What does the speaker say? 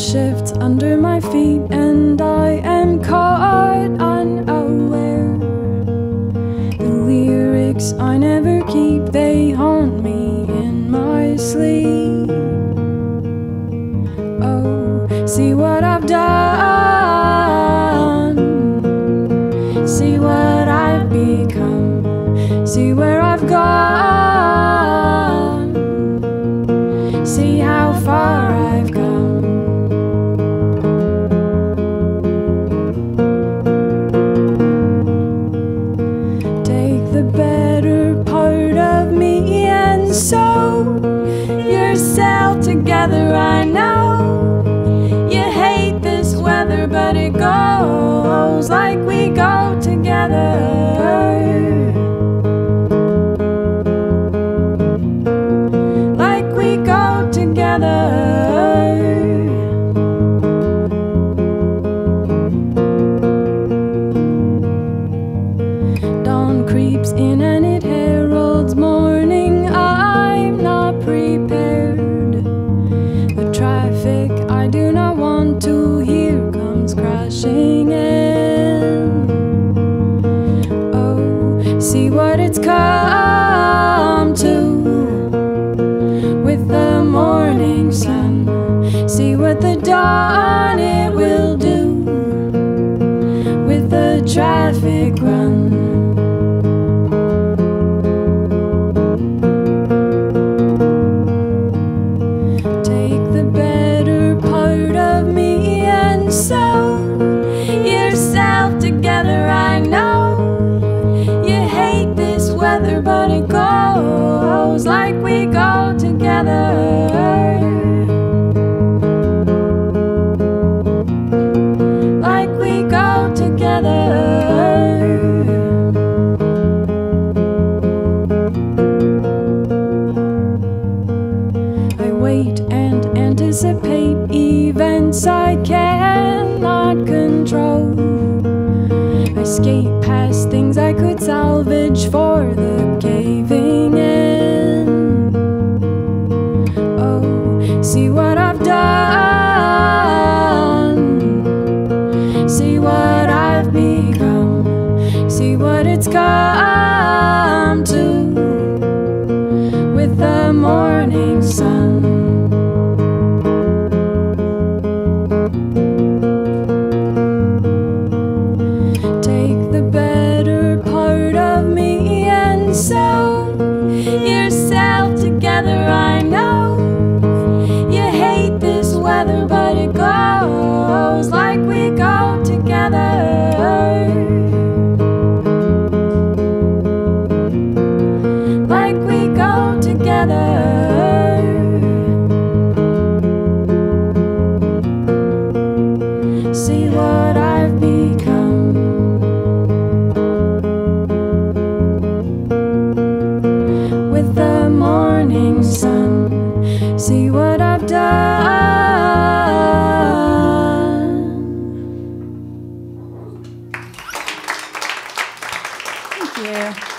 shifts under my feet, and I am caught unaware. The lyrics I never keep, they haunt me in my sleep. Oh, see what I've done. Creeps in and it heralds morning. I'm not prepared. The traffic I do not want to hear comes crashing in. Oh, see what it's come to with the morning sun. See what the dawn it will do with the traffic wait and anticipate events I cannot control. Escape past things I could salvage for the caving in. Oh, see what I've done. See what I've become. See what it's come to with the morning sun. see what I've done. Thank you.